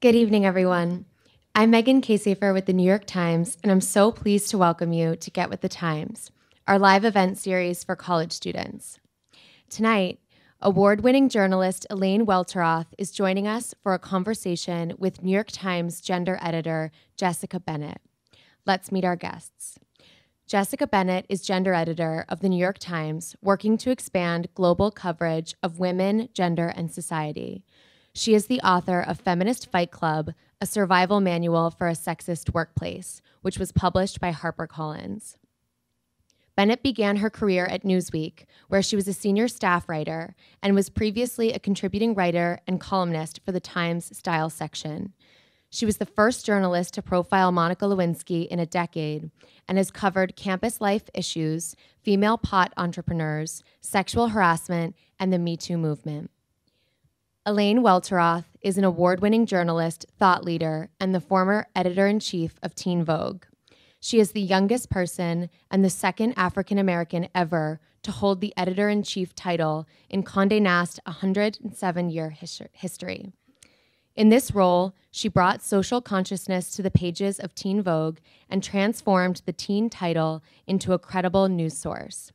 Good evening, everyone. I'm Megan Kasafer with the New York Times, and I'm so pleased to welcome you to Get with the Times, our live event series for college students. Tonight, award winning journalist Elaine Welteroth is joining us for a conversation with New York Times gender editor Jessica Bennett. Let's meet our guests. Jessica Bennett is gender editor of the New York Times, working to expand global coverage of women, gender, and society. She is the author of Feminist Fight Club, a survival manual for a sexist workplace, which was published by HarperCollins. Bennett began her career at Newsweek, where she was a senior staff writer and was previously a contributing writer and columnist for the Times Style section. She was the first journalist to profile Monica Lewinsky in a decade and has covered campus life issues, female pot entrepreneurs, sexual harassment, and the Me Too movement. Elaine Welteroth is an award winning journalist, thought leader, and the former editor in chief of Teen Vogue. She is the youngest person and the second African American ever to hold the editor in chief title in Conde Nast 107 year history. In this role, she brought social consciousness to the pages of Teen Vogue and transformed the teen title into a credible news source.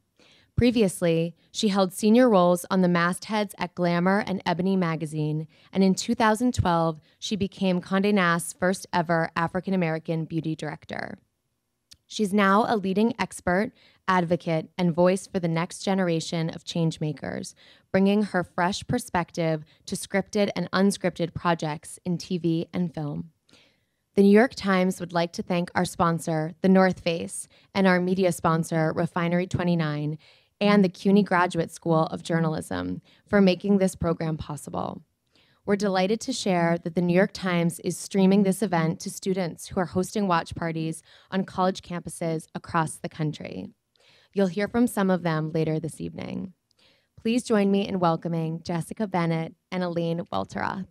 Previously, she held senior roles on the mastheads at Glamour and Ebony magazine, and in 2012, she became Condé Nast's first ever African American beauty director. She's now a leading expert, advocate, and voice for the next generation of changemakers, bringing her fresh perspective to scripted and unscripted projects in TV and film. The New York Times would like to thank our sponsor, The North Face, and our media sponsor, Refinery 29, and the CUNY Graduate School of Journalism for making this program possible. We're delighted to share that the New York Times is streaming this event to students who are hosting watch parties on college campuses across the country. You'll hear from some of them later this evening. Please join me in welcoming Jessica Bennett and Elaine Welteroth.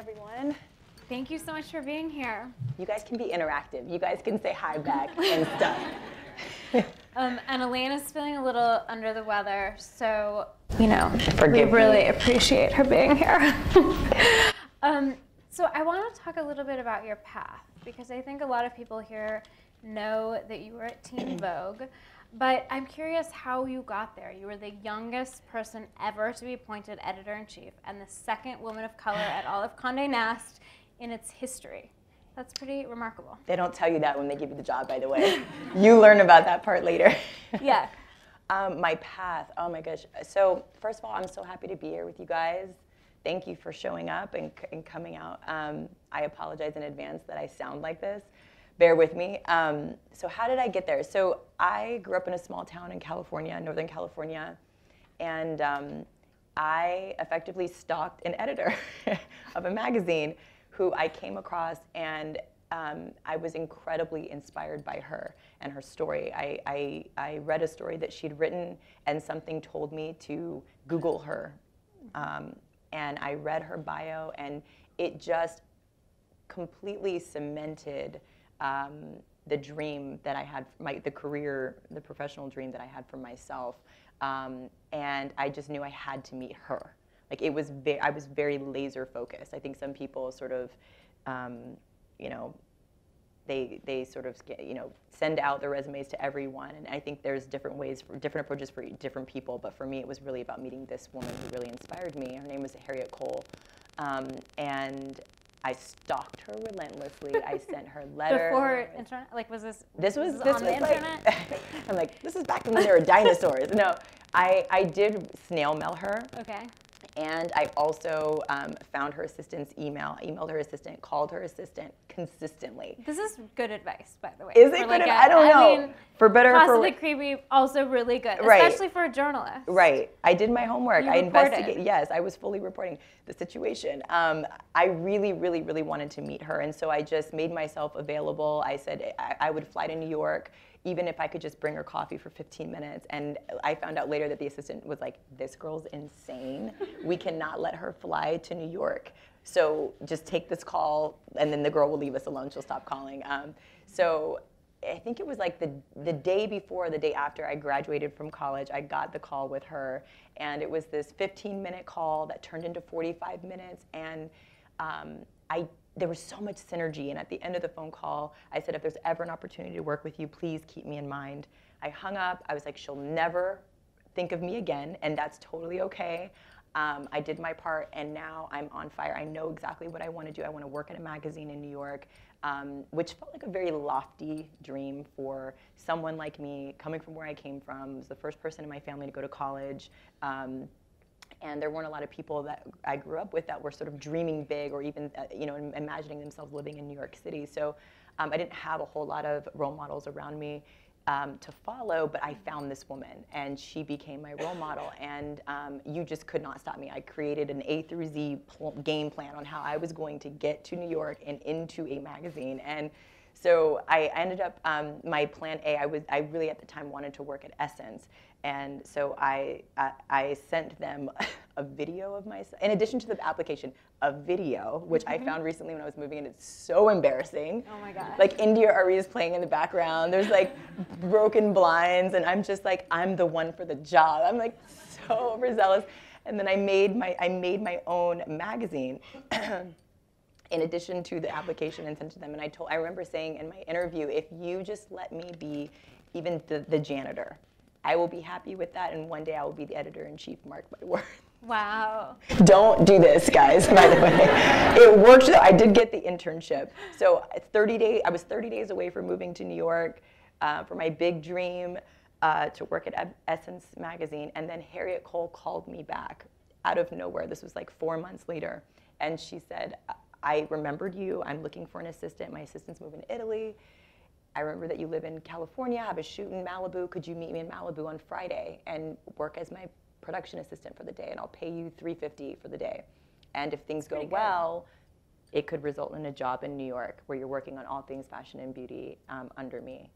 Everyone. Thank you so much for being here. You guys can be interactive. You guys can say hi back and stuff. um, and Elaine is feeling a little under the weather, so you know Forgive we really me. appreciate her being here. um, so I want to talk a little bit about your path because I think a lot of people here know that you were at Teen Vogue. But I'm curious how you got there. You were the youngest person ever to be appointed editor in chief and the second woman of color at all of Condé Nast in its history. That's pretty remarkable. They don't tell you that when they give you the job, by the way. you learn about that part later. Yeah. um, my path, oh my gosh. So, first of all, I'm so happy to be here with you guys. Thank you for showing up and, and coming out. Um, I apologize in advance that I sound like this bear with me. Um, so how did I get there? So I grew up in a small town in California, Northern California, and um, I effectively stalked an editor of a magazine who I came across, and um, I was incredibly inspired by her and her story. I, I, I, read a story that she'd written, and something told me to Google her. Um, and I read her bio, and it just completely cemented um, the dream that I had, my, the career, the professional dream that I had for myself. Um, and I just knew I had to meet her. Like it was, ve- I was very laser focused. I think some people sort of, um, you know, they, they sort of you know send out their resumes to everyone and i think there's different ways for different approaches for different people but for me it was really about meeting this woman who really inspired me her name was harriette cole um, and I stalked her relentlessly. I sent her letters. Before internet, like was this? This was this, this on was the like, internet. I'm like, this is back when there were dinosaurs. No, I I did snail mail her. Okay. And I also um, found her assistant's email, emailed her assistant, called her assistant consistently. This is good advice, by the way. Is it good? I don't know. I mean, for better or for possibly creepy, also really good, right. especially for a journalist. Right. I did my homework. You I investigated. Yes, I was fully reporting the situation. Um, I really, really, really wanted to meet her, and so I just made myself available. I said I, I would fly to New York even if I could just bring her coffee for 15 minutes. And I found out later that the assistant was like, this girl's insane. We cannot let her fly to New York. So just take this call, and then the girl will leave us alone. She'll stop calling. Um, so I think it was like the the day before, the day after I graduated from college, I got the call with her, and it was this 15 minute call that turned into 45 minutes, and um, I there was so much synergy. And at the end of the phone call, I said, if there's ever an opportunity to work with you, please keep me in mind. I hung up. I was like, she'll never think of me again, and that's totally okay. Um, I did my part, and now I'm on fire. I know exactly what I want to do. I want to work in a magazine in New York um, which felt like a very lofty dream for someone like me, coming from where I came from. I was the first person in my family to go to college. Um, and there weren't a lot of people that I grew up with that were sort of dreaming big or even, uh, you know, imagining themselves living in New York City. So um, I didn't have a whole lot of role models around me um, to follow, but I found this woman and she became my role model. And um, you just could not stop me. I created an A through Z pl- game plan on how I was going to get to New York and into a magazine. And so I ended up, um, my plan A, I, was, I really at the time wanted to work at Essence. And so I, I, I sent them a video of myself, in addition to the application, a video, which I mm-hmm. found recently when I was moving in. It's so embarrassing. Oh my God. Like India Arie is playing in the background. There's like broken blinds, and I'm just like, I'm the one for the job. I'm like so overzealous. And then I made my, I made my own magazine. in addition to the application and sent to them. And I told, I remember saying in my interview, if you just let me be even the, the janitor, I will be happy with that, and one day I will be the editor in chief. Mark my words. Wow. Don't do this, guys. By the way, it worked. Though. I did get the internship. So 30 days. I was 30 days away from moving to New York uh, for my big dream uh, to work at Essence magazine, and then Harriette Cole called me back out of nowhere. This was like four months later, and she said, "I remembered you. I'm looking for an assistant. My assistant's moving to Italy." I remember that you live in California, have a shoot in Malibu. Could you meet me in Malibu on Friday and work as my production assistant for the day? And I'll pay you 350 for the day. And if things go well, it could result in a job in New York where you're working on all things fashion and beauty um, under me.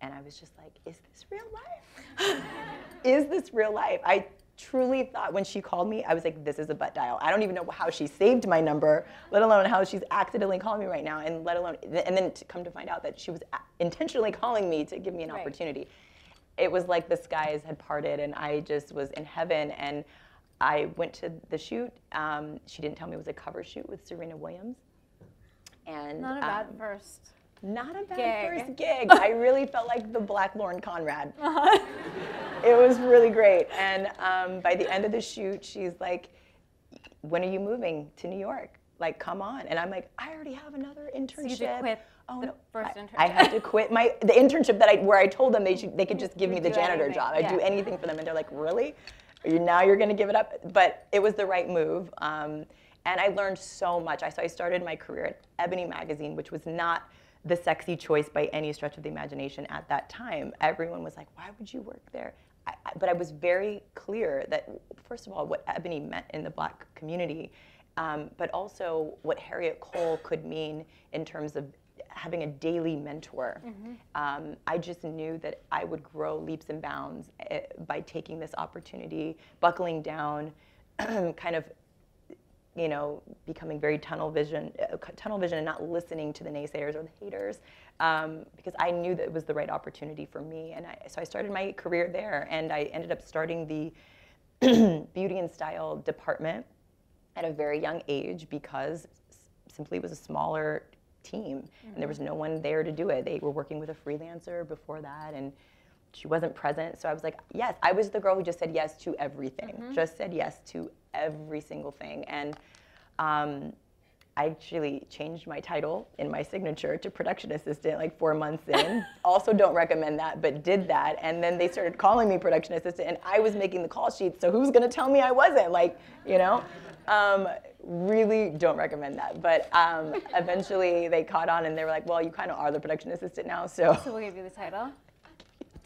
And I was just like, is this real life? is this real life? I truly thought when she called me, I was like, this is a butt dial. I don't even know how she saved my number, let alone how she's accidentally calling me right now, and let alone, and then to come to find out that she was intentionally calling me to give me an right. opportunity. It was like the skies had parted, and I just was in heaven. And I went to the shoot. Um, she didn't tell me it was a cover shoot with Serena Williams. And not a bad um, first not a bad gig. first gig. I really felt like the Black Lauren Conrad. Uh-huh. It was really great. And um, by the end of the shoot, she's like, "When are you moving to New York? Like, come on!" And I'm like, "I already have another internship." So you quit oh no, first internship. I, I, had to quit my the internship that I where I told them they should they could just give me the janitor anything. job. I'd yeah. do anything for them, and they're like, "Really? You, now you're going to give it up?" But it was the right move. Um, and I learned so much. I so I started my career at Ebony magazine, which was not the sexy choice by any stretch of the imagination at that time. Everyone was like, why would you work there? I, I, but I was very clear that, first of all, what Ebony meant in the black community, um, but also what Harriette Cole could mean in terms of having a daily mentor. Mm-hmm. Um, I just knew that I would grow leaps and bounds uh, by taking this opportunity, buckling down, kind of you know, becoming very tunnel vision, uh, tunnel vision, and not listening to the naysayers or the haters, um, because I knew that it was the right opportunity for me, and I, so I started my career there, and I ended up starting the beauty and style department at a very young age because simply it was a smaller team, mm-hmm. and there was no one there to do it. They were working with a freelancer before that, and she wasn't present. So I was like, yes, I was the girl who just said yes to everything, mm-hmm. just said yes to every single thing. And um, I actually changed my title in my signature to production assistant like four months in. also, don't recommend that, but did that. And then they started calling me production assistant, and I was making the call sheets. So who's gonna tell me I wasn't? Like, you know. Um, really don't recommend that. But um, eventually they caught on and they were like, well, you kind of are the production assistant now, so. So we'll give you the title?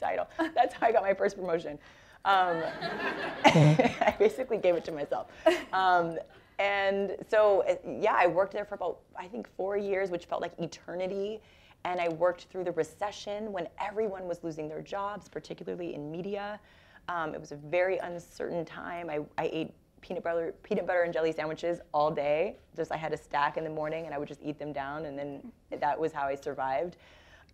Title. That's how I got my first promotion. Um, I basically gave it to myself. Um, and so, yeah, I worked there for about, I think, four years, which felt like eternity. And I worked through the recession when everyone was losing their jobs, particularly in media. Um, it was a very uncertain time. I, I ate peanut butter peanut butter and jelly sandwiches all day. Just I had a stack in the morning, and I would just eat them down, and then that was how I survived.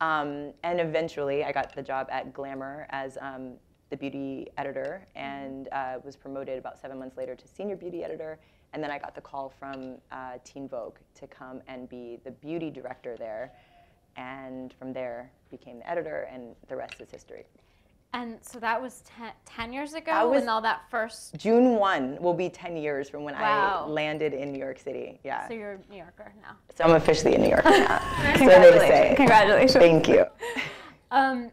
Um, and eventually, I got the job at Glamour as um, the beauty editor, and uh, was promoted about seven months later to senior beauty editor. And then I got the call from uh, Teen Vogue to come and be the beauty director there. And from there, became the editor, and the rest is history. And so that was ten, 10 years ago That was- when all that first. June 1 will be 10 years from when Wow. I landed in New York City. Yeah. So you're a New Yorker now. So I'm officially a New Yorker now. so they say. Congratulations. Thank you. Um,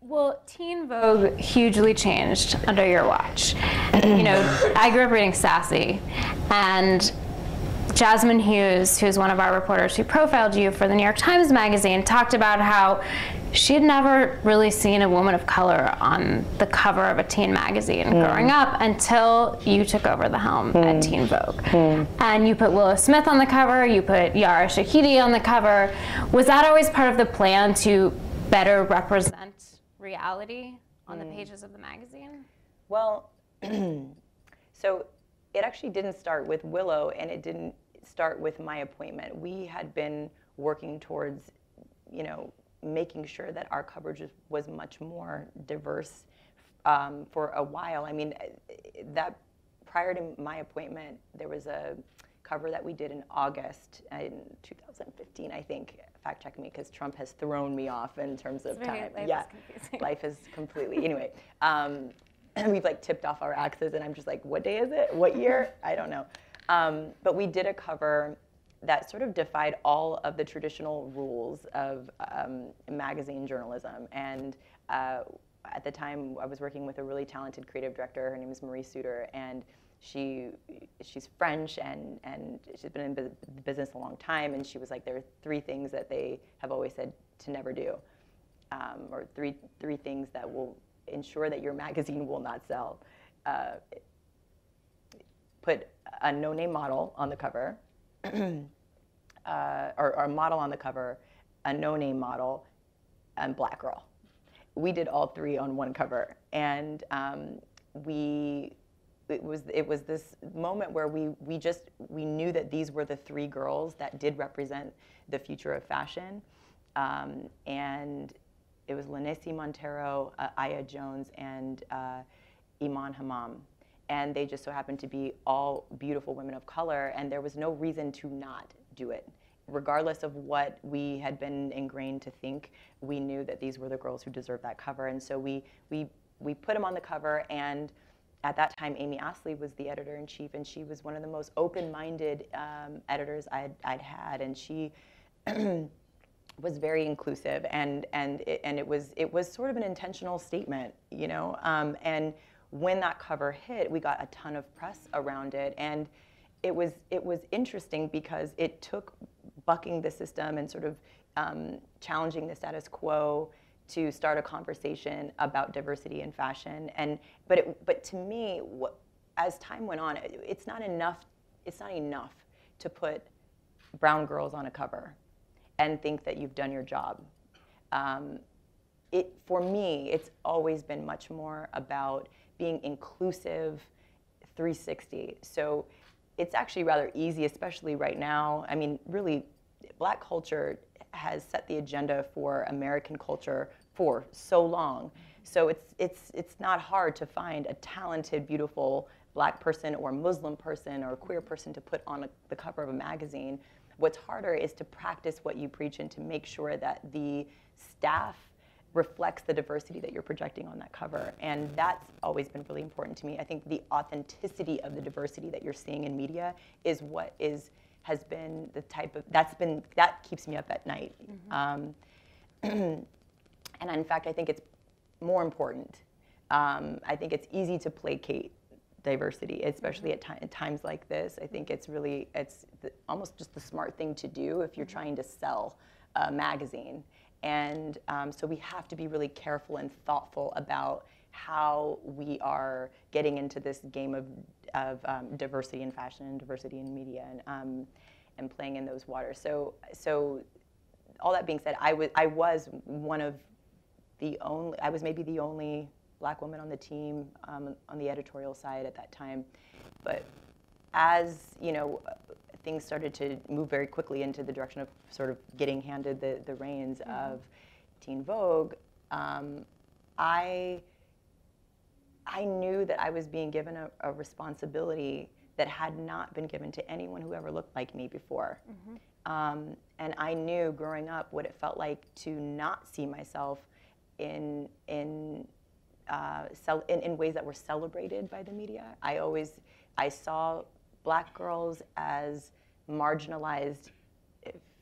well, Teen Vogue hugely changed under your watch. you know, I grew up reading Sassy, and Jazmine Hughes, who's one of our reporters who profiled you for the New York Times Magazine, talked about how she had never really seen a woman of color on the cover of a teen magazine hmm. growing up until you took over the helm at hmm. Teen Vogue. Hmm. And you put Willow Smith on the cover, you put Yara Shahidi on the cover. Was that always part of the plan to better represent reality on the pages of the magazine? Well, so it actually didn't start with Willow and it didn't start with my appointment. We had been working towards, you know, making sure that our coverage was- was much more diverse um, for a while. I mean, that prior to my appointment, there was a cover that we did in August in 2015, I think. Fact check me because Trump has thrown me off in terms of time. life is yeah, confusing. life is completely anyway. Um, we've like tipped off our axes, and I'm just like, what day is it? What year? I don't know. Um, but we did a cover that sort of defied all of the traditional rules of um, magazine journalism. And uh, at the time, I was working with a really talented creative director. Her name is Marie Suter, and she she's French and and she's been in bu- business a long time. And she was like, there are three things that they have always said to never do um, or three three things that will ensure that your magazine will not sell. Uh, put a no-name model on the cover, uh, or, or a model on the cover, a no-name model, and black girl. We did all three on one cover, and um, we. It was it was this moment where we we just we knew that these were the three girls that did represent the future of fashion, um, and it was Lineisy Montero, uh, Aya Jones, and uh, Imaan Hammam. And they just so happened to be all beautiful women of color, and there was no reason to not do it. Regardless of what we had been ingrained to think, we knew that these were the girls who deserved that cover. And so we, we, we put them on the cover, and at that time, Amy Astley was the editor in chief, and she was one of the most open minded um, editors I'd, I'd had. And she was very inclusive and and it, and it was it was sort of an intentional statement you know um, and when that cover hit we got a ton of press around it and it was it was interesting because it took bucking the system and sort of um, challenging the status quo to start a conversation about diversity in fashion and but it, but to me as time went on it, it's not enough it's not enough to put brown girls on a cover and think that you've done your job. Um, it, for me, it's always been much more about being inclusive 360. So it's actually rather easy, especially right now. I mean, really, black culture has set the agenda for American culture for so long. So it's, it's, it's not hard to find a talented, beautiful black person or Muslim person or queer person to put on a, the cover of a magazine. What's harder is to practice what you preach and to make sure that the staff reflects the diversity that you're projecting on that cover. And that's always been really important to me. I think the authenticity of the diversity that you're seeing in media is what is has been the type of that's been that keeps me up at night. Um, and in fact, I think it's more important. Um, I think it's easy to placate diversity, especially at, ti- at times like this. I think it's really it's the, almost just the smart thing to do if you're trying to sell a magazine. And um, so we have to be really careful and thoughtful about how we are getting into this game of, of um, diversity in fashion and diversity in media and, um, and playing in those waters. So, so all that being said, I was, I was one of the only, I was maybe the only black woman on the team um, on the editorial side at that time. But as you know, things started to move very quickly into the direction of sort of getting handed the, the reins mm-hmm. of Teen Vogue, um, I, I knew that I was being given a, a, responsibility that had not been given to anyone who ever looked like me before. Mm-hmm. Um, and I knew growing up what it felt like to not see myself in, in, uh, cel- in, in ways that were celebrated by the media. I always, I saw black girls as marginalized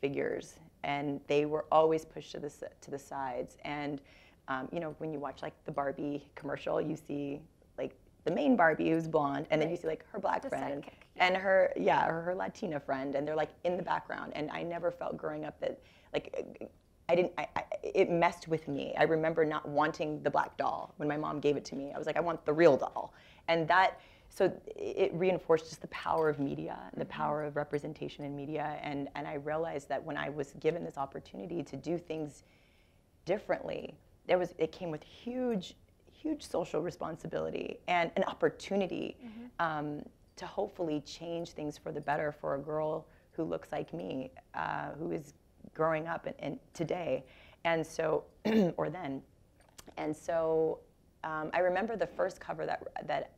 figures, and they were always pushed to the to the sides. And um, you know, when you watch like the Barbie commercial, you see like the main Barbie who's blonde, and right. then you see like her black the friend and her yeah, or her Latina friend, and they're like in the background. And I never felt growing up that like I didn't. I, I, it messed with me. I remember not wanting the black doll when my mom gave it to me. I was like, I want the real doll, and that so it reinforced just the power of media, and the mm-hmm. power of representation in media, and and I realized that when I was given this opportunity to do things differently, there was it came with huge, huge social responsibility and an opportunity mm-hmm. um, to hopefully change things for the better for a girl who looks like me, uh, who is growing up in today, and so or then, and so um, I remember the first cover that that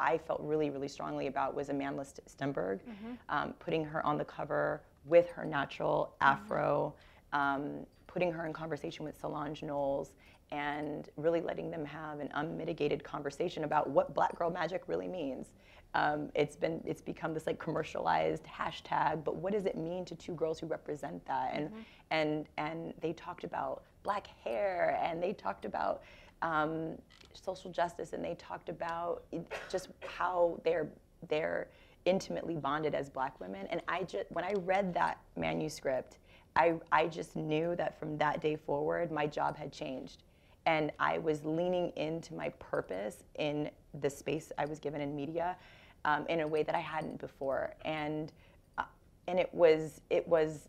I felt really, really strongly about was Amandla Stenberg, mm-hmm. um, putting her on the cover with her natural mm-hmm. afro, um, putting her in conversation with Solange Knowles, and really letting them have an unmitigated conversation about what black girl magic really means. Um, it's been it's become this like commercialized hashtag, but what does it mean to two girls who represent that? And mm-hmm. and and they talked about black hair, and they talked about um, social justice, and they talked about just how they're they're intimately bonded as black women. And I just when I read that manuscript, I I just knew that from that day forward, my job had changed, and I was leaning into my purpose in the space I was given in media, um, in a way that I hadn't before, and uh, and it was it was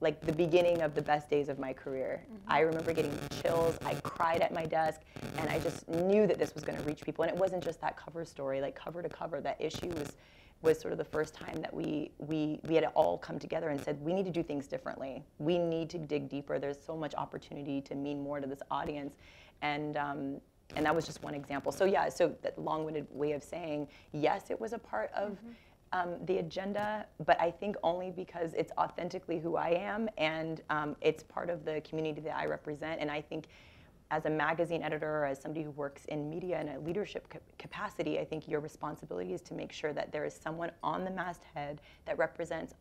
like the beginning of the best days of my career. Mm-hmm. I remember getting chills. I cried at my desk, and I just knew that this was going to reach people. And it wasn't just that cover story, like cover to cover. That issue was was sort of the first time that we we we had all come together and said we need to do things differently. We need to dig deeper. There's so much opportunity to mean more to this audience, and. Um, and that was just one example. So yeah, so that long-winded way of saying yes, it was a part of mm-hmm um, the agenda, but I think only because it's authentically who I am and um, it's part of the community that I represent. And I think as a magazine editor or as somebody who works in media in a leadership ca- capacity, I think your responsibility is to make sure that there is someone on the masthead that represents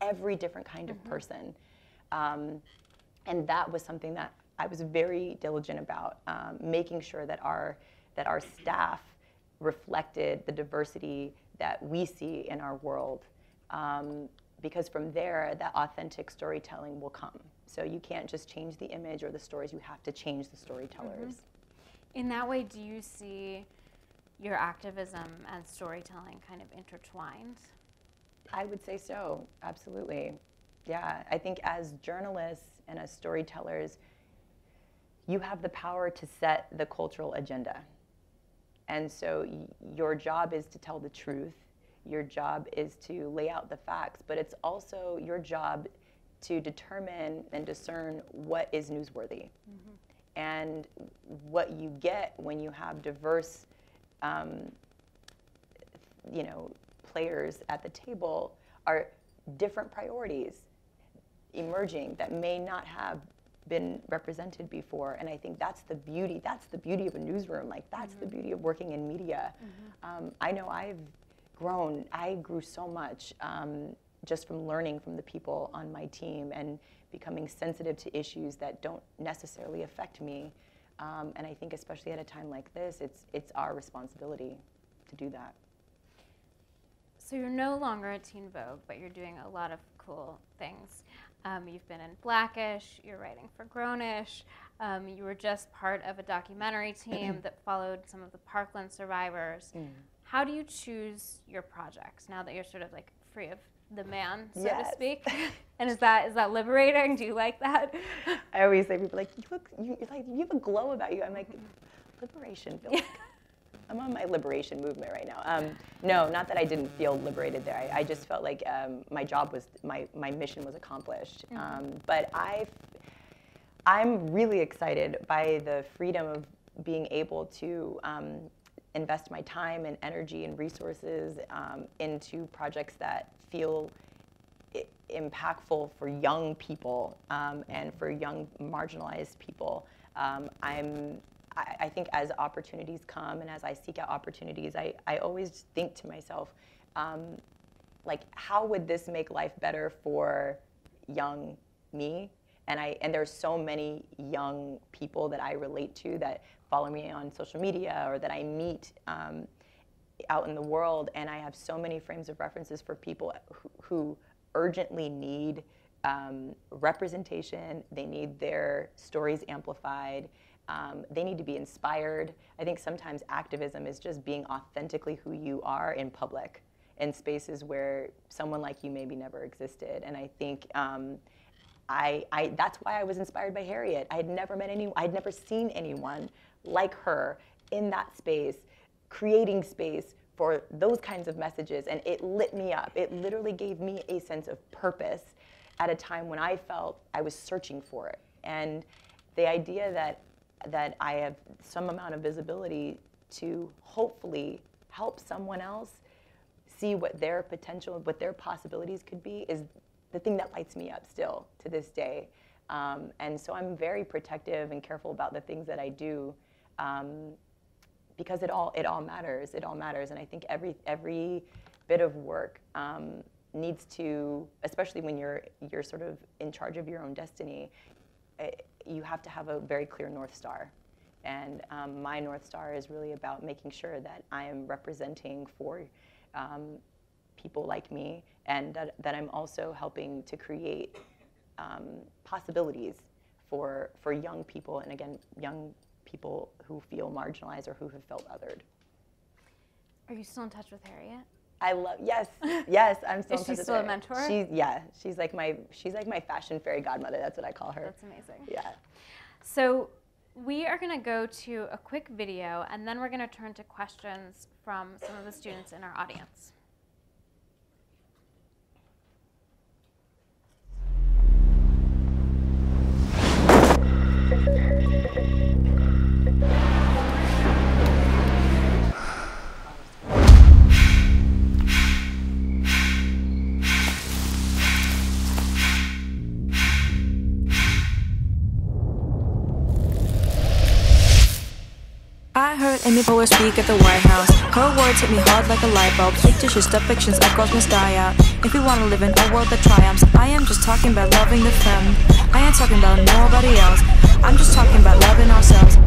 every different kind mm-hmm. of person. Um, and that was something that I was very diligent about, um, making sure that our, that our staff reflected the diversity that we see in our world. Um, because from there, that authentic storytelling will come. So you can't just change the image or the stories, you have to change the storytellers. Mm-hmm. In that way, do you see your activism and storytelling kind of intertwined? I would say so, absolutely. Yeah, I think as journalists and as storytellers, you have the power to set the cultural agenda. And so y- your job is to tell the truth. Your job is to lay out the facts, but it's also your job to determine and discern what is newsworthy. Mm-hmm. And what you get when you have diverse, um, you know, players at the table are different priorities emerging that may not have been represented before. And i think that's the beauty that's the beauty of a newsroom. Like that's mm-hmm. the beauty of working in media. Mm-hmm. um, i know i've grown. I grew so much um, just from learning from the people on my team and becoming sensitive to issues that don't necessarily affect me. Um, and i think especially at a time like this it's it's our responsibility to do that. So you're no longer at teen vogue but you're doing a lot of cool things um, you've been in Blackish, you're writing for Grownish, um, you were just part of a documentary team that followed some of the Parkland survivors. Mm. How do you choose your projects now that you're sort of like free of the man, so yes. to speak? and is that is that liberating? Do you like that? I always say people like you look you like you have a glow about you. I'm like liberation. Feel like I'm on my liberation movement right now. Um, no, not that I didn't feel liberated there. I, I just felt like um, my job was my my mission was accomplished. Um, but I, I'm really excited by the freedom of being able to um, invest my time and energy and resources um, into projects that feel i- impactful for young people um, and for young marginalized people. Um, I'm, I, I think as opportunities come and as I seek out opportunities, I, I always think to myself, um, like, how would this make life better for young me? And I and there's so many young people that I relate to that follow me on social media or that I meet um, out in the world, and I have so many frames of references for people who, who urgently need um, representation. They need their stories amplified. Um, they need to be inspired. I think sometimes activism is just being authentically who you are in public, in spaces where someone like you maybe never existed. And I think. Um, I, I, that's why I was inspired by Harriette. I had never met anyone, I had never seen anyone like her in that space, creating space for those kinds of messages. And it lit me up. It literally gave me a sense of purpose at a time when I felt I was searching for it. And the idea that, that I have some amount of visibility to hopefully help someone else see what their potential, what their possibilities could be is the thing that lights me up still to this day. Um, and so I'm very protective and careful about the things that I do um, because it all, it all matters. It all matters. And I think every, every bit of work um, needs to, especially when you're, you're sort of in charge of your own destiny, you have to have a very clear North Star. And um, my North Star is really about making sure that I am representing for um, people like me and that, that I'm also helping to create um, possibilities for, for young people and again, young people who feel marginalized or who have felt othered. Are you still in touch with Harriette? I love yes, yes. I'm still. Is she still a mentor? She's yeah. She's like my she's like my fashion fairy godmother. That's what I call her. That's amazing. Yeah. So we are going to go to a quick video and then we're going to turn to questions from some of the students in our audience. I heard Amy Poehler speak at the White House. Her words hit me hard like a light bulb. Fictitious depictions echoes must die out. If we wanna live in a world that triumphs, I am just talking about loving the femme. I ain't talking about nobody else. I'm just talking about loving ourselves.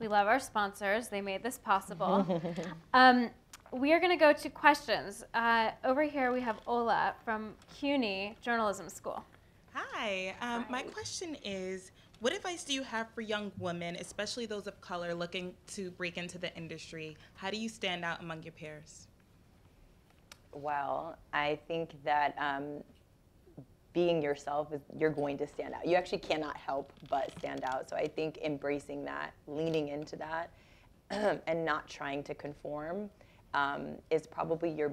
We love our sponsors. They made this possible. um, we are going to go to questions. Uh, over here, we have Ola from CUNY Journalism School. Hi. Um, My question is What advice do you have for young women, especially those of color, looking to break into the industry? How do you stand out among your peers? Well, I think that um, being yourself is you're going to stand out. You actually cannot help but stand out. So I think embracing that, leaning into that, and not trying to conform um, is probably your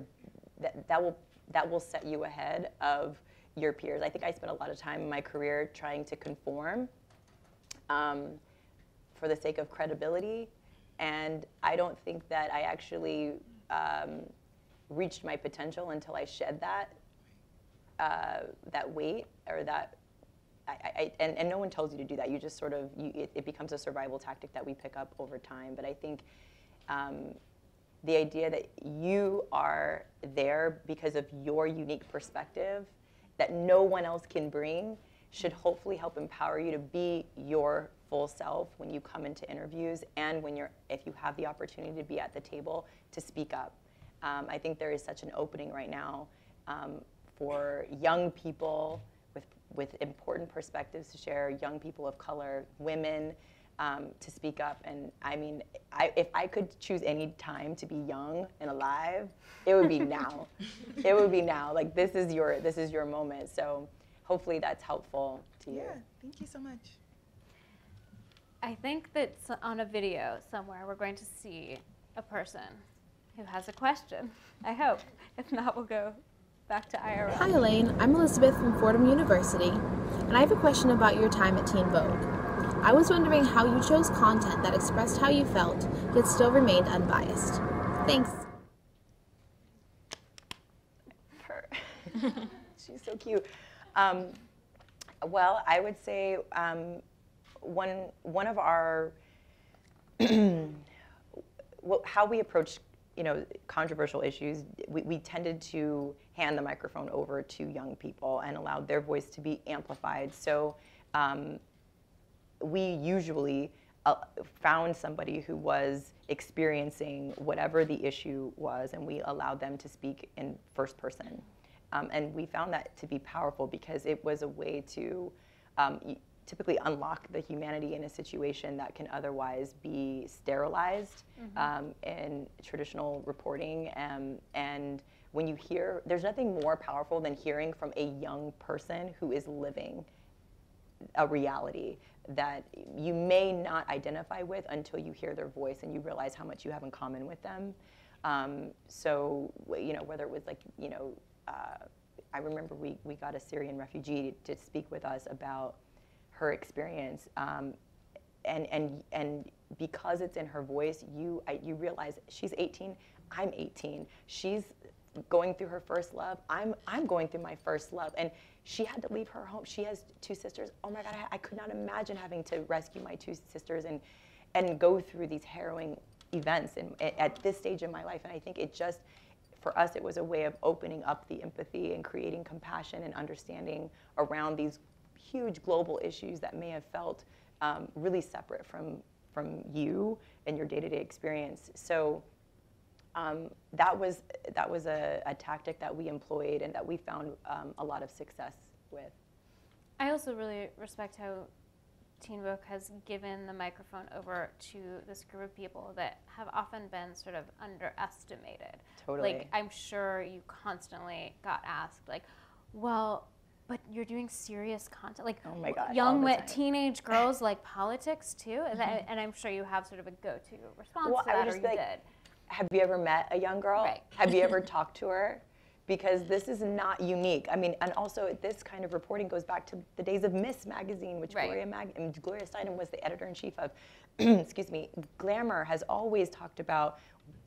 that, that will that will set you ahead of your peers. I think I spent a lot of time in my career trying to conform um, for the sake of credibility, and I don't think that I actually um, reached my potential until I shed that uh, that weight or that I, I, and, and no one tells you to do that. You just sort of you, it, it becomes a survival tactic that we pick up over time. But I think um, the idea that you are there because of your unique perspective that no one else can bring should hopefully help empower you to be your full self when you come into interviews and when you're if you have the opportunity to be at the table to speak up. Um, i think there is such an opening right now um, for young people with with important perspectives to share young people of color women um, to speak up. And I mean, I, if I could choose any time to be young and alive, it would be now. it would be now. Like this is your this is your moment. So hopefully that's helpful to you. Yeah, thank you so much. I think that on a video somewhere we're going to see a person who has a question. I hope. If not, we'll go back to IRL. Hi Elaine, I'm Elizabeth from Fordham University, and I have a question about your time at Teen Vogue. I was wondering how you chose content that expressed how you felt, yet still remained unbiased. Thanks. She's so cute. Um, well, I would say um, one one of our how we approach you know controversial issues, we, we tended to hand the microphone over to young people and allowed their voice to be amplified. So um, we usually uh, found somebody who was experiencing whatever the issue was, and we allowed them to speak in first person. Um, and we found that to be powerful because it was a way to um, typically unlock the humanity in a situation that can otherwise be sterilized um, in traditional reporting. Um, and when you hear, there's nothing more powerful than hearing from a young person who is living a reality that you may not identify with until you hear their voice and you realize how much you have in common with them. Um, so, you know, whether it was like, you know, uh, I remember we, we got a Syrian refugee to speak with us about her experience. Um, and, and, and because it's in her voice, you, I, you realize she's 18, I'm 18. She's going through her first love. I'm, I'm going through my first love. And she had to leave her home. She has two sisters. Oh my God, I, I could not imagine having to rescue my two sisters and, and go through these harrowing events in, at this stage in my life. And I think it just, for us, it was a way of opening up the empathy and creating compassion and understanding around these huge global issues that may have felt um, really separate from, from you and your day-to-day experience. So um, that was, that was a, a tactic that we employed and that we found um, a lot of success with. I also really respect how Teen Vogue has given the microphone over to this group of people that have often been sort of underestimated. Totally. Like, I'm sure you constantly got asked, like, well, but you're doing serious content. Like, Oh my God, young the wi- time. Mm-hmm. teenage girls like politics too. And, that, and I'm sure you have sort of a go to response Well, to I that, or you like, did. Have you ever met a young girl? Right. Have you ever talked to her? Because this is not unique. I mean, and also this kind of reporting goes back to the days of Ms. Magazine, which Right. Gloria Mag- and Gloria Steinem was the editor in chief of. excuse me. Glamour has always talked about,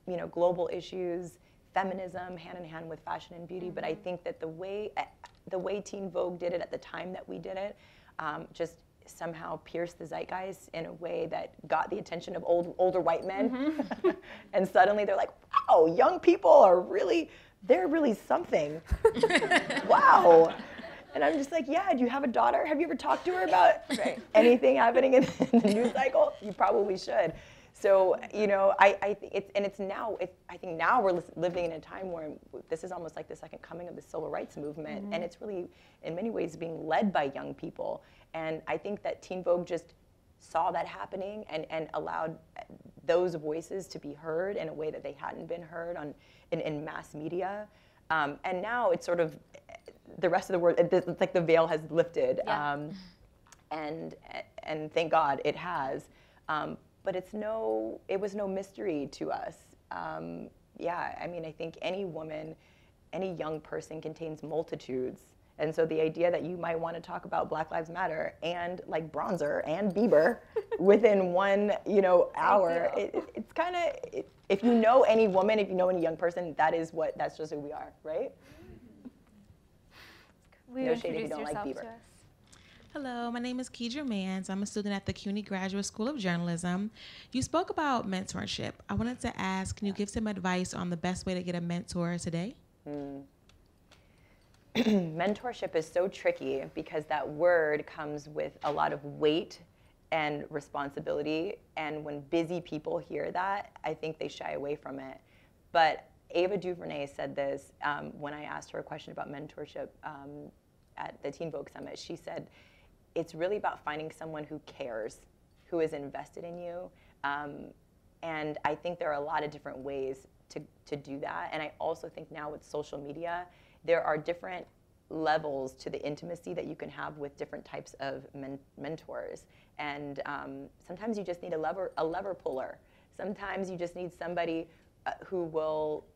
you know, global issues, feminism, hand in hand with fashion and beauty. But I think that the way eh, the way Teen Vogue did it at the time that we did it, um, just somehow pierced the zeitgeist in a way that got the attention of old older white men. Mm-hmm. And suddenly they're like wow young people are really they're really something. Wow. And i'm just like yeah do you have a daughter? Have you ever talked to her about anything happening in, in the news cycle? You probably should. So you know i, I think it's and it's now it, i think now we're living in a time where this is almost like the second coming of the civil rights movement. Mm-hmm. And it's really in many ways being led by young people and i think that teen vogue just saw that happening and, and allowed those voices to be heard in a way that they hadn't been heard on in, in mass media um, and now it's sort of the rest of the world it's like the veil has lifted Yeah. um, and and thank God it has. Um, but it's no, it was no mystery to us. Um, yeah, I mean, I think any woman, any young person contains multitudes. And so the idea that you might want to talk about Black Lives Matter and like bronzer and Bieber within one, you know, hour, it, it- it's kind of, it, if you know any woman, if you know any young person, that is what, that's just who we are, right? Will no shade if you don't like Bieber. Hello, my name is Keidra Mans. I'm a student at the CUNY Graduate School of Journalism. You spoke about mentorship. I wanted to ask, can you give some advice on the best way to get a mentor today? Hmm. mentorship is so tricky because that word comes with a lot of weight and responsibility. And when busy people hear that, I think they shy away from it. But Ava DuVernay said this um, when I asked her a question about mentorship um, at the Teen Vogue Summit. She said, it's really about finding someone who cares, who is invested in you. Um, and I think there are a lot of different ways to, to do that. And I also think now with social media, there are different levels to the intimacy that you can have with different types of men- mentors. And um, sometimes you just need a lever, a lever puller. Sometimes you just need somebody uh, who will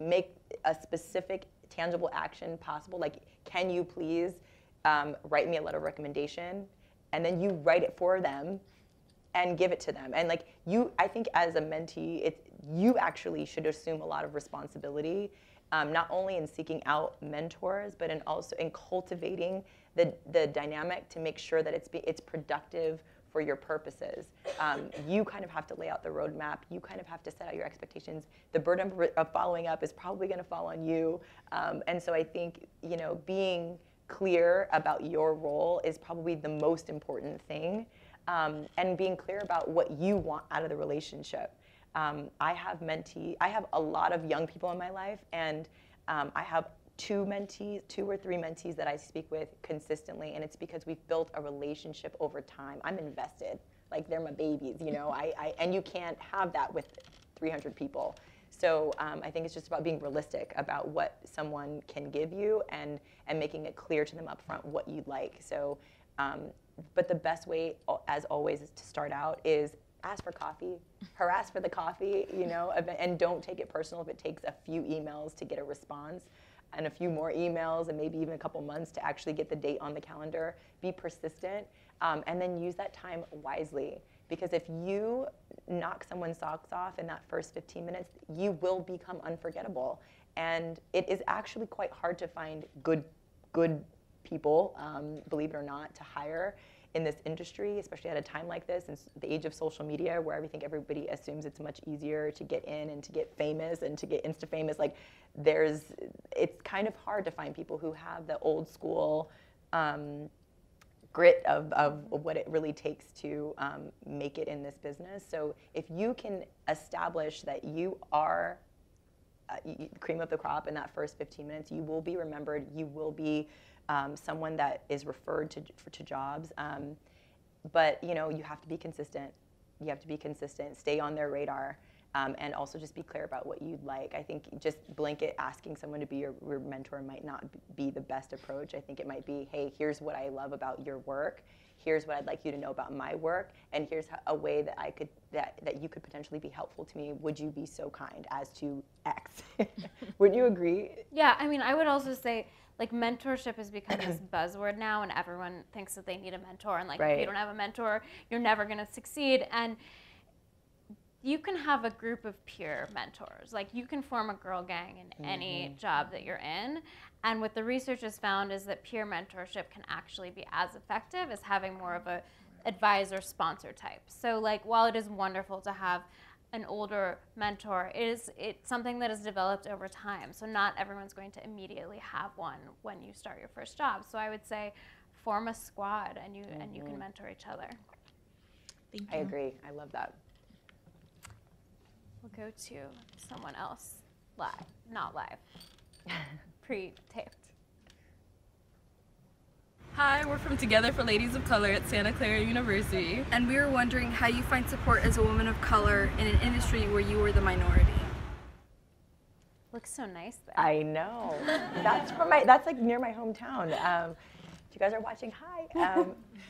make a specific tangible action possible. Like, can you please um, write me a letter of recommendation? And then you write it for them and give it to them. And like you, I think as a mentee, it, you actually should assume a lot of responsibility, um, not only in seeking out mentors, but in also in cultivating the, the dynamic to make sure that it's, be, it's productive for your purposes. Um, you kind of have to lay out the roadmap. You kind of have to set out your expectations. The burden of following up is probably going to fall on you. Um, and so I think, you know, being clear about your role is probably the most important thing um, and being clear about what you want out of the relationship. Um, I have mentee, I have a lot of young people in my life, and um, I have two mentees, two or three mentees that I speak with consistently, and it's because we've built a relationship over time. I'm invested, like they're my babies, you know. I, I and you can't have that with 300 people. So um, I think it's just about being realistic about what someone can give you and and making it clear to them up front what you'd like. So um, but the best way, as always, is to start out is ask for coffee, harass for the coffee, you know, and don't take it personal if it takes a few emails to get a response and a few more emails and maybe even a couple months to actually get the date on the calendar. Be persistent um, and then use that time wisely. Because if you knock someone's socks off in that first 15 minutes, you will become unforgettable. And it is actually quite hard to find good, good people, um, believe it or not, to hire in this industry, especially at a time like this, in the age of social media, where I think everybody assumes it's much easier to get in and to get famous and to get insta famous. Like, there's, it's kind of hard to find people who have the old school um, grit of, of, what it really takes to um, make it in this business. So, if you can establish that you are uh, cream of the crop in that first 15 minutes, you will be remembered. You will be um, someone that is referred to, for, to jobs. Um, but you know, you have to be consistent. You have to be consistent. Stay on their radar. Um, and also just be clear about what you'd like. I think just blanket asking someone to be your, your, mentor might not be the best approach. I think it might be, hey, here's what I love about your work. Here's what I'd like you to know about my work, and here's a way that I could that that you could potentially be helpful to me. Would you be so kind as to X? would you agree? Yeah, I mean, I would also say like mentorship has become this buzzword now and everyone thinks that they need a mentor and like right. if you don't have a mentor you're never going to succeed and you can have a group of peer mentors like you can form a girl gang in mm-hmm. any job that you're in and what the research has found is that peer mentorship can actually be as effective as having more of a advisor sponsor type so like while it is wonderful to have an older mentor is it's something that is developed over time. So not everyone's going to immediately have one when you start your first job. So I would say form a squad and you mm-hmm. and you can mm-hmm. mentor each other. Thank you. I agree. I love that. We'll go to someone else live, not live, pre-taped. Hi, we're from Together for Ladies of Color at Santa Clara University. And we were wondering how you find support as a woman of color in an industry where you were the minority. Looks so nice there. I know. that's from my. That's like near my hometown. Um, if you guys are watching, hi.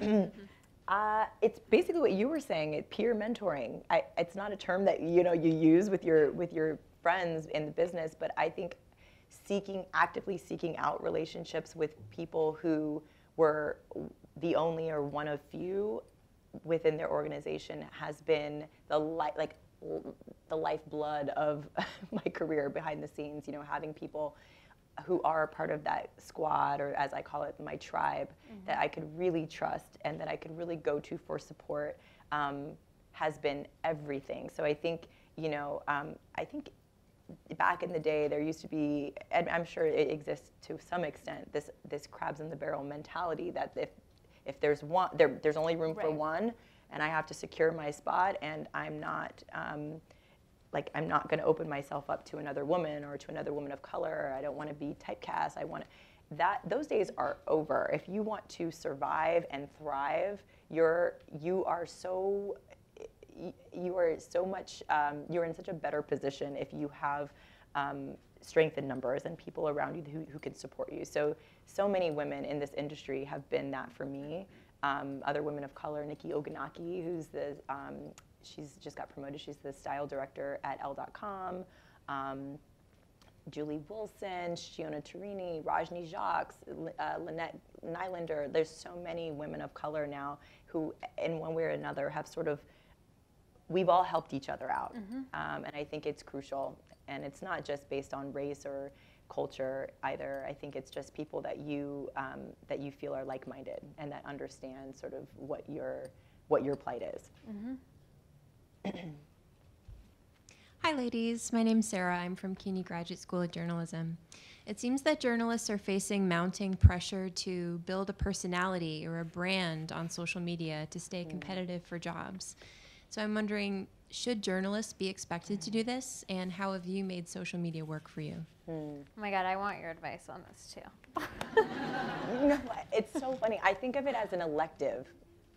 Um, uh, it's basically what you were saying. It, peer mentoring. I, it's not a term that you know you use with your with your friends in the business, but I think seeking actively seeking out relationships with people who were the only or one of few within their organization has been the li- like the lifeblood of my career behind the scenes. You know, having people who are a part of that squad, or as I call it, my tribe, mm-hmm. that I could really trust and that I could really go to for support, um, has been everything. So I think, you know, um, I think back in the day, there used to be, and I'm sure it exists to some extent, this this crabs in the barrel mentality that if if there's one, there, there's only room right. for one, and I have to secure my spot, and I'm not. Um, like I'm not going to open myself up to another woman or to another woman of color. I don't want to be typecast. I want, that those days are over. If you want to survive and thrive, you're you are so you are so much um, you're in such a better position if you have um, strength in numbers and people around you who, who can support you. So so many women in this industry have been that for me. Um, other women of color, Nikki Ogunnaike, who's the um, she's just got promoted. She's the style director at Elle.com. Um, Julee Wilson, Shiona Turini, Rajni Jacques, uh, Lynette Nylander. There's so many women of color now who, in one way or another, have sort of, we've all helped each other out. Mm-hmm. Um, and I think it's crucial. And it's not just based on race or culture either. I think it's just people that you, um, that you feel are like-minded and that understand sort of what your, what your plight is. Mm-hmm. Hi, ladies. My name's Sarah. I'm from CUNY Graduate School of Journalism. It seems that journalists are facing mounting pressure to build a personality or a brand on social media to stay hmm. competitive for jobs. So I'm wondering should journalists be expected to do this, and how have you made social media work for you? Hmm. Oh my God, I want your advice on this too. you know, it's so funny. I think of it as an elective,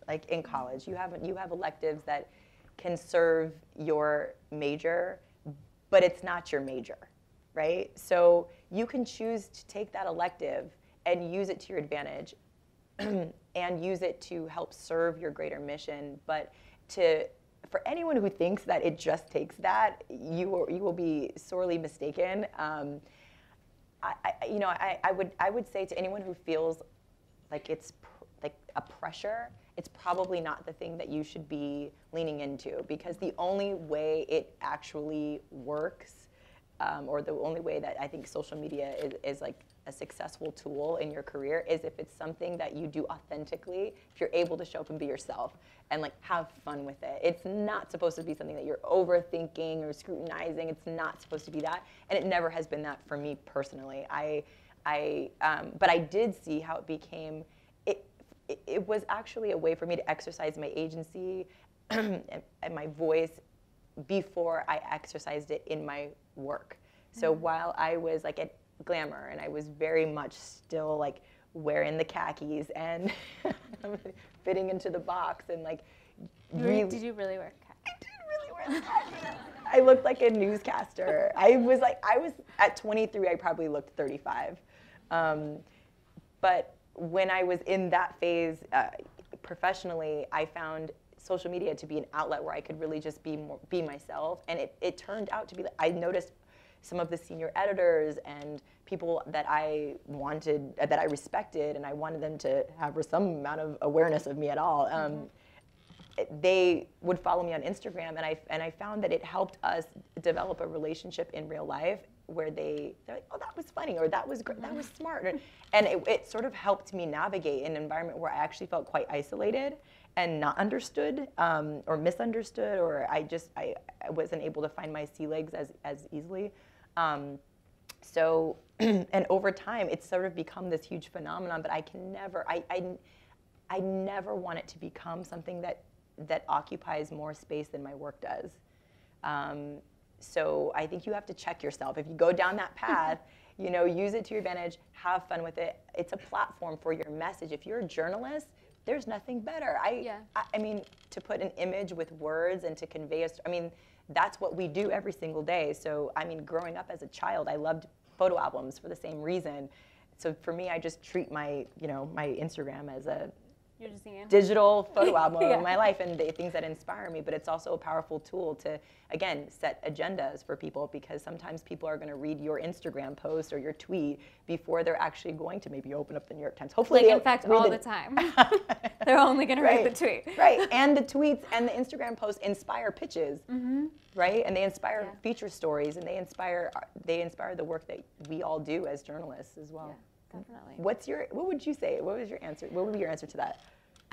like in college. You have you have electives that can serve your major, but it's not your major, right? So you can choose to take that elective and use it to your advantage and use it to help serve your greater mission. But to for anyone who thinks that it just takes that, you will, you will be sorely mistaken. Um, I, I, you know, I, I, would, I would say to anyone who feels like it's pr- like a pressure, it's probably not the thing that you should be leaning into because the only way it actually works um, or the only way that I think social media is, is like a successful tool in your career is if it's something that you do authentically, if you're able to show up and be yourself and like have fun with it. It's not supposed to be something that you're overthinking or scrutinizing. It's not supposed to be that. And it never has been that for me personally. I, I, um, but I did see how it became it, it was actually a way for me to exercise my agency and, and, my voice before I exercised it in my work. So mm-hmm. while I was like at Glamour and I was very much still like wearing the khakis and fitting into the box and like really, did you really wear khakis? I did really wear the khakis. I looked like a newscaster. I was like I was at 23 I probably looked 35. Um, but when I was in that phase uh, professionally, I found social media to be an outlet where I could really just be more, be myself. And it, it turned out to be, I noticed some of the senior editors and people that I wanted, that I respected, and I wanted them to have some amount of awareness of me at all. Um, mm-hmm they would follow me on Instagram, and I and I found that it helped us develop a relationship in real life where they they're like, oh, that was funny, or that was great, that was smart, and it, it sort of helped me navigate an environment where I actually felt quite isolated and not understood um, or misunderstood, or I just I, I, wasn't able to find my sea legs as as easily. Um, so, and over time, it's sort of become this huge phenomenon. But I can never, I, I, I never want it to become something that that occupies more space than my work does. Um, so I think you have to check yourself. If you go down that path, you know, use it to your advantage, have fun with it. It's a platform for your message. If you're a journalist, there's nothing better. I, yeah. I, I, mean, to put an image with words and to convey a, I mean, that's what we do every single day. So, I mean, growing up as a child, I loved photo albums for the same reason. So for me, I just treat my, you know, my Instagram as a digital photo album yeah. of my life and the things that inspire me. But it's also a powerful tool to, again, set agendas for people because sometimes people are going to read your Instagram post or your tweet before they're actually going to maybe open up the New York Times. Hopefully, like in fact, all the, the time. they're only going right. read the tweet. right, and the tweets and the Instagram posts inspire pitches. Mm-hmm. Right, and they inspire yeah. feature stories, and they inspire they inspire the work that we all do as journalists as well. Yeah, definitely. What's your what would you say? What was your answer? What would be your answer to that?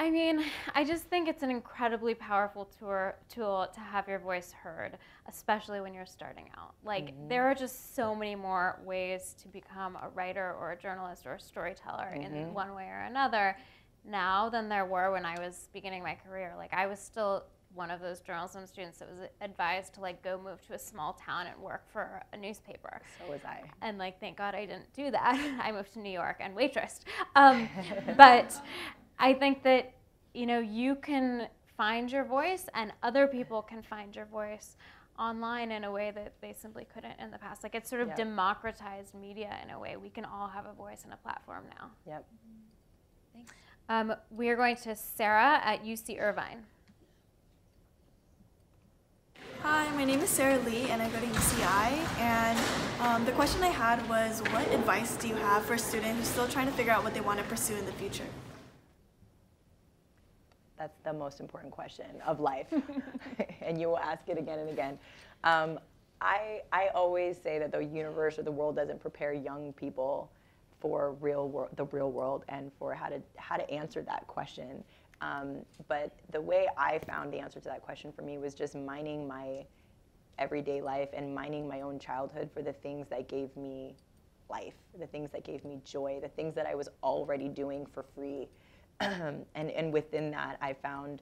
I mean, I just think it's an incredibly powerful tour, tool to have your voice heard, especially when you're starting out. Like, mm-hmm. there are just so many more ways to become a writer or a journalist or a storyteller mm-hmm. in one way or another now than there were when I was beginning my career. Like, I was still one of those journalism students that was advised to like go move to a small town and work for a newspaper. So was I. And like, thank God I didn't do that. I moved to New York and waitressed. Um, but I think that you know you can find your voice, and other people can find your voice online in a way that they simply couldn't in the past. Like it's sort of Yep. democratized media in a way. We can all have a voice and a platform now. Yep. Um, we are going to Sarah at UC Irvine. Hi, my name is Sarah Lee and I go to UCI. And um, the question I had was what advice do you have for a student who's still trying to figure out what they want to pursue in the future? That's the most important question of life, and you will ask it again and again. Um, I, I always say that the universe or the world doesn't prepare young people for real wor- the real world and for how to how to answer that question. Um, but the way I found the answer to that question for me was just mining my everyday life and mining my own childhood for the things that gave me life, the things that gave me joy, the things that I was already doing for free. and, and within that, I found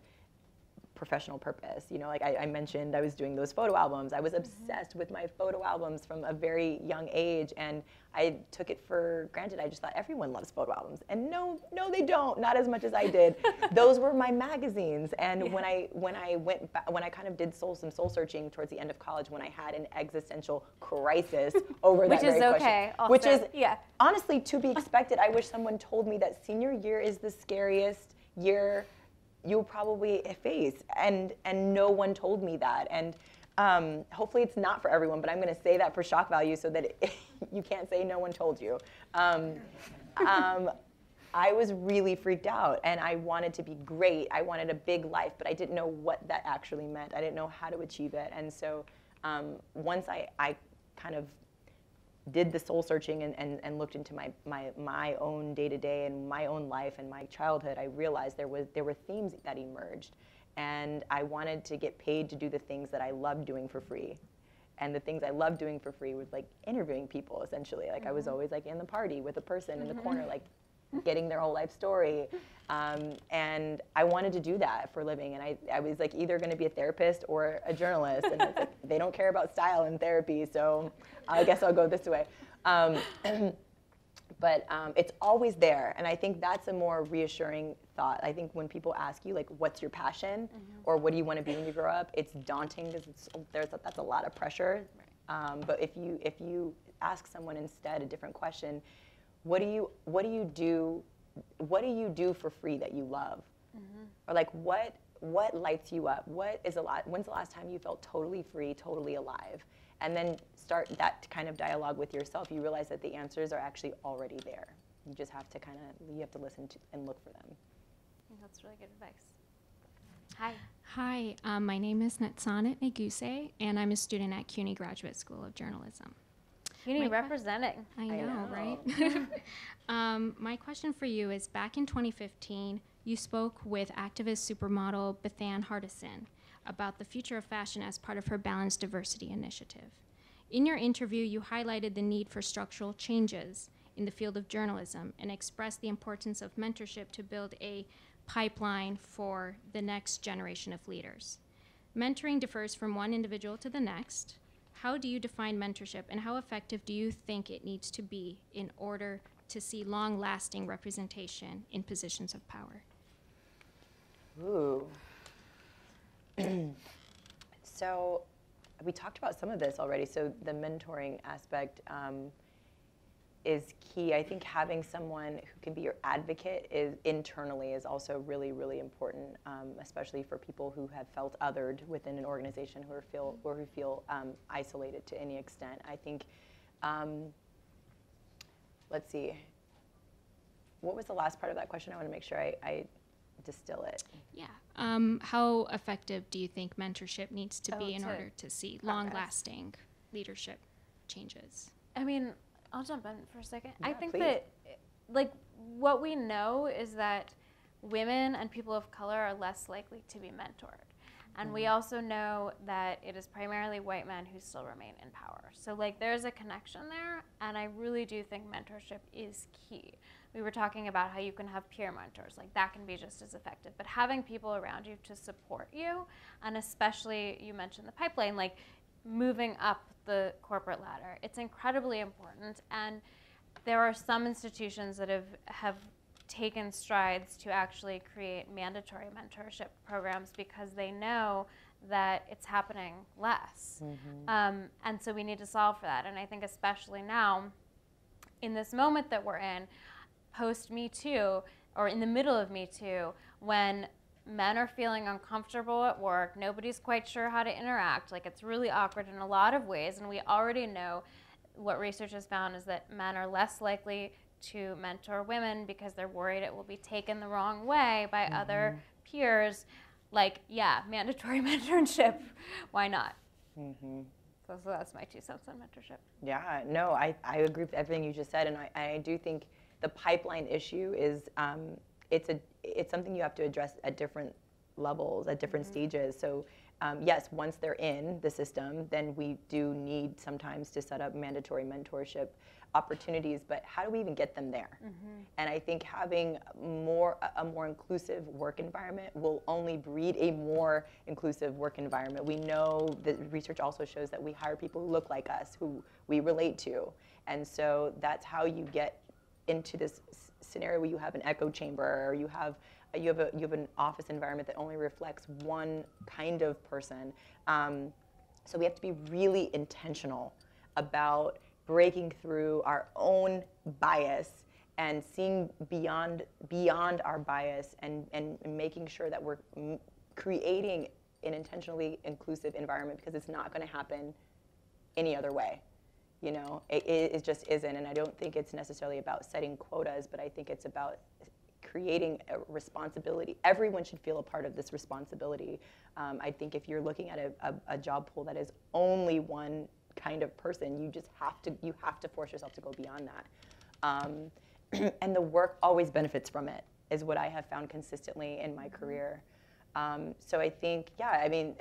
professional purpose. You know, like I, I mentioned, I was doing those photo albums. I was mm-hmm. obsessed with my photo albums from a very young age, and I took it for granted. I just thought everyone loves photo albums, and no, no, they don't. Not as much as I did. those were my magazines, and when I when I went back, when I kind of did soul some soul searching towards the end of college, when I had an existential crisis over that Which is very question, okay, which is Yeah. honestly to be expected. I wish someone told me that senior year is the scariest year you'll probably face, and and no one told me that. And um, hopefully it's not for everyone, but I'm going to say that for shock value so that it, you can't say no one told you. Um, um, I was really freaked out, and I wanted to be great. I wanted a big life, but I didn't know what that actually meant. I didn't know how to achieve it, and so um, once I, I kind of did the soul searching and, and, and looked into my, my, my own day to day and my own life and my childhood, I realized there, was, there were themes that emerged. And I wanted to get paid to do the things that I loved doing for free. And the things I loved doing for free was like interviewing people essentially. Like I was mm-hmm. always like in the party with a person in the mm-hmm. corner, like getting their whole life story. Um, and I wanted to do that for a living. And I, I was like either going to be a therapist or a journalist. And like, they don't care about style in therapy, so I guess I'll go this way. Um, but um, it's always there. And I think that's a more reassuring thought. I think when people ask you, like, what's your passion or what do you want to be when you grow up, it's daunting because there's a, that's a lot of pressure. Um, but if you, if you ask someone instead a different question, what do you, what do you do, what do you do for free that you love? Or like, what, what lights you up? What is a lot, when's the last time you felt totally free, totally alive? And then start that kind of dialogue with yourself. You realize that the answers are actually already there. You just have to kind of, you have to listen to and look for them. That's really good advice. Hi. Hi, um, my name is Netsanet Neguse, and I'm a student at CUNY Graduate School of Journalism. CUNY My que- representing. I know, right? um, my question for you is back in 2015, you spoke with activist supermodel Bethann Hardison about the future of fashion as part of her Balanced Diversity Initiative. In your interview, you highlighted the need for structural changes in the field of journalism and expressed the importance of mentorship to build a pipeline for the next generation of leaders. Mentoring differs from one individual to the next. How do you define mentorship and how effective do you think it needs to be in order to see long lasting representation in positions of power? Ooh. so we talked about some of this already. So the mentoring aspect um, is key. I think having someone who can be your advocate is internally is also really, really important, um, especially for people who have felt othered within an organization who are feel or who feel um, isolated to any extent. I think. Um, let's see. What was the last part of that question? I want to make sure I, I distill it. Yeah. Um, how effective do you think mentorship needs to Oh, be in to order to see long lasting leadership changes? I mean, I'll jump in for a second. I think please. that, like, what we know is that women and people of color are less likely to be mentored. And we mm-hmm. also know that it is primarily white men who still remain in power. So, like, there's a connection there, and I really do think mentorship is key. we were talking about how you can have peer mentors, like that can be just as effective. But having people around you to support you, and especially you mentioned the pipeline, like moving up the corporate ladder, it's incredibly important. And there are some institutions that have, have taken strides to actually create mandatory mentorship programs because they know that it's happening less. Mm-hmm. Um, and so we need to solve for that. And I think, especially now, in this moment that we're in, post Me Too, or in the middle of Me Too, when men are feeling uncomfortable at work, nobody's quite sure how to interact, like it's really awkward in a lot of ways, and we already know what research has found is that men are less likely to mentor women because they're worried it will be taken the wrong way by mm-hmm. other peers. Like, yeah, mandatory mentorship. Why not? Mm-hmm. So, so, that's my two cents on mentorship. Yeah, no, I, I agree with everything you just said, and I, I do think the pipeline issue is um, it's a it's something you have to address at different levels, at different mm-hmm. stages. So um, yes, once they're in the system, then we do need sometimes to set up mandatory mentorship opportunities. But how do we even get them there? Mm-hmm. And I think having more a more inclusive work environment will only breed a more inclusive work environment. We know that research also shows that we hire people who look like us, who we relate to, and so that's how you get into this scenario where you have an echo chamber or you have you have a you have an office environment that only reflects one kind of person. Um, so we have to be really intentional about breaking through our own bias and seeing beyond beyond our bias and and making sure that we're creating an intentionally inclusive environment because it's not going to happen any other way you know it, it just isn't and i don't think it's necessarily about setting quotas but i think it's about creating a responsibility. Everyone should feel a part of this responsibility. Um, I think if you're looking at a, a, a, job pool that is only one kind of person, you just have to you have to force yourself to go beyond that. Um, and the work always benefits from it, is what I have found consistently in my mm-hmm. career. Um, so I think, yeah, I mean,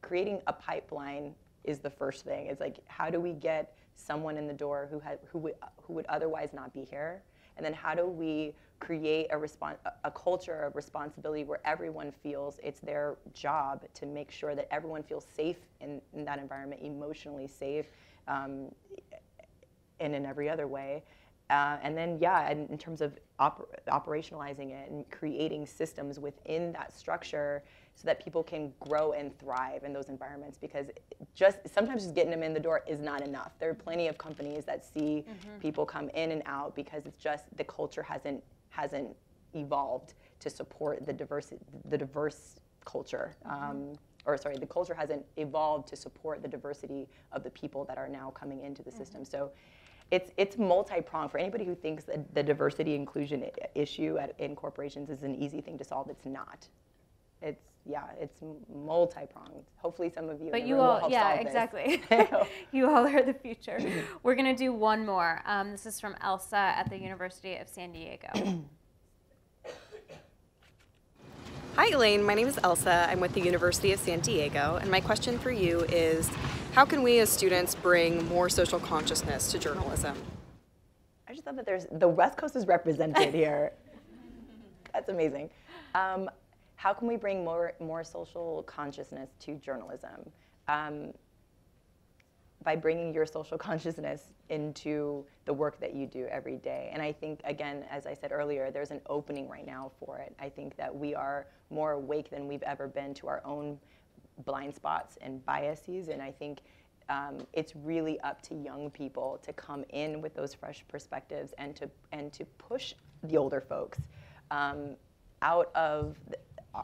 creating a pipeline is the first thing. It's like, how do we get someone in the door who had who would who would otherwise not be here? And then how do we create a, respons- a culture of responsibility where everyone feels it's their job to make sure that everyone feels safe in, in that environment, emotionally safe, um, and in every other way. Uh, and then, yeah, in, in terms of oper- operationalizing it and creating systems within that structure so that people can grow and thrive in those environments because just sometimes just getting them in the door is not enough. There are plenty of companies that see mm-hmm. people come in and out because it's just the culture hasn't hasn't evolved to support the diverse the diverse culture. Mm-hmm. Um, or sorry, the culture hasn't evolved to support the diversity of the people that are now coming into the mm-hmm. system. So it's it's multi-pronged for anybody who thinks that the diversity inclusion issue at, in corporations is an easy thing to solve. It's not. It's yeah, it's multi-pronged. Hopefully, some of you. But you all, yeah, exactly. you all are the future. We're gonna do one more. Um, this is from Elsa at the University of San Diego. Hi, Elaine. My name is Elsa. I'm with the University of San Diego, and my question for you is, how can we as students bring more social consciousness to journalism? I just thought that there's the West Coast is represented here. That's amazing. Um, how can we bring more, more social consciousness to journalism? Um, by bringing your social consciousness into the work that you do every day. And I think, again, as I said earlier, there's an opening right now for it. I think that we are more awake than we've ever been to our own blind spots and biases. And I think um, it's really up to young people to come in with those fresh perspectives and to, and to push the older folks um, out of the, uh,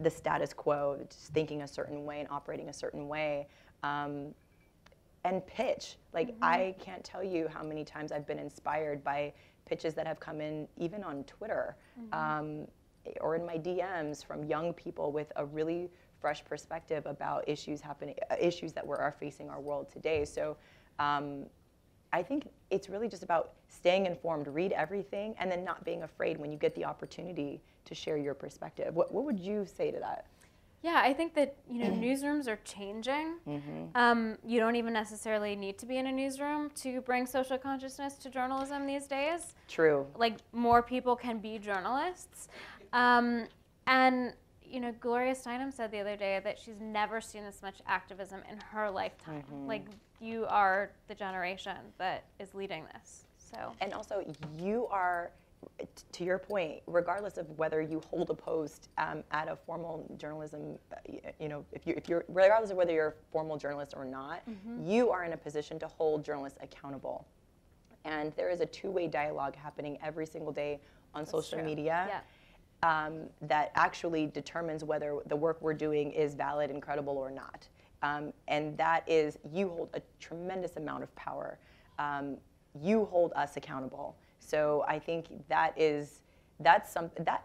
the status quo, just thinking a certain way and operating a certain way. Um, and pitch. Like, mm-hmm. I can't tell you how many times I've been inspired by pitches that have come in, even on Twitter mm-hmm. um, or in my DMs from young people with a really fresh perspective about issues happening, uh, issues that we are facing our world today. So, um, I think it's really just about staying informed, read everything, and then not being afraid when you get the opportunity to share your perspective. What, what would you say to that? Yeah, I think that you know newsrooms are changing. Mhm. Um, you don't even necessarily need to be in a newsroom to bring social consciousness to journalism these days. True. Like more people can be journalists, um, and you know Gloria Steinem said the other day that she's never seen this much activism in her lifetime. Mhm. Like you are the generation that is leading this. So And also, you are, to your point, regardless of whether you hold a post um, at a formal journalism, you know, if you if you're regardless of whether you're a formal journalist or not, Mhm. you are in a position to hold journalists accountable. And there is a two-way dialogue happening every single day on That's social true. media. Yeah. Um, that actually determines whether the work we're doing is valid and credible or not. Um, and that is, you hold a tremendous amount of power. Um, you hold us accountable. So I think that is, that's some, that,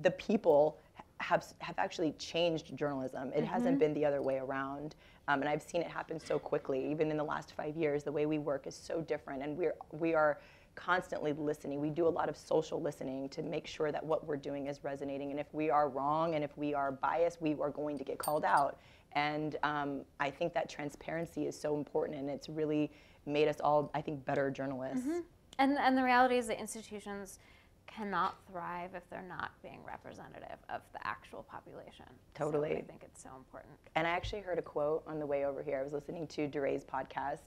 the people have, have actually changed journalism. It hasn't Mhm. been the other way around. Um, and I've seen it happen so quickly. Even in the last five years, the way we work is so different. And we're, we are constantly listening. We do a lot of social listening to make sure that what we're doing is resonating. And if we are wrong and if we are biased, we are going to get called out. And um, I think that transparency is so important. And it's really made us all, I think, better journalists. Mhm. And and the reality is that institutions cannot thrive if they're not being representative of the actual population. So Totally. I think it's so important. And I actually heard a quote on the way over here. I was listening to DeRay's podcast.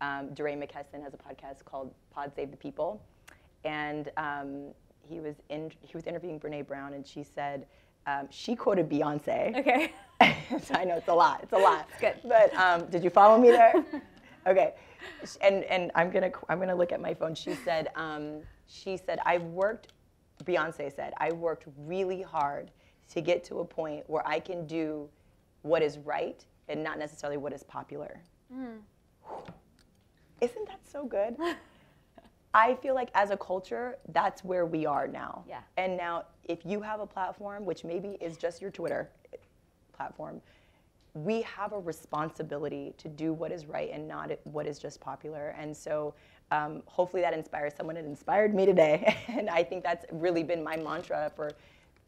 Um, DeRay McKesson has a podcast called Pod Save the People, and um, he was in he was interviewing Brene Brown, and she said um, she quoted Beyonce. Okay. so I know it's a lot. It's a lot. It's good. But um, did you follow me there? okay. And and I'm gonna I'm gonna look at my phone. She said um, she said I've worked. Beyonce said I worked really hard to get to a point where I can do what is right and not necessarily what is popular. Mm. Isn't that so good? I feel like as a culture, that's where we are now. Yeah. And now, if you have a platform, which maybe is just your Twitter platform, we have a responsibility to do what is right and not what is just popular. And so, um, hopefully, that inspires someone. It inspired me today, and I think that's really been my mantra for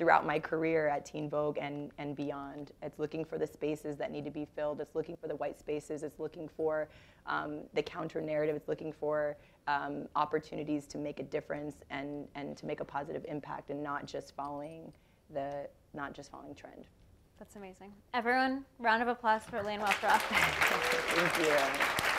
throughout my career at Teen Vogue and, and beyond. It's looking for the spaces that need to be filled. It's looking for the white spaces. It's looking for um, the counter narrative. It's looking for um, opportunities to make a difference and, and to make a positive impact and not just following the not just following trend. That's amazing. Everyone, round of applause for Elaine Welteroth. Thank you.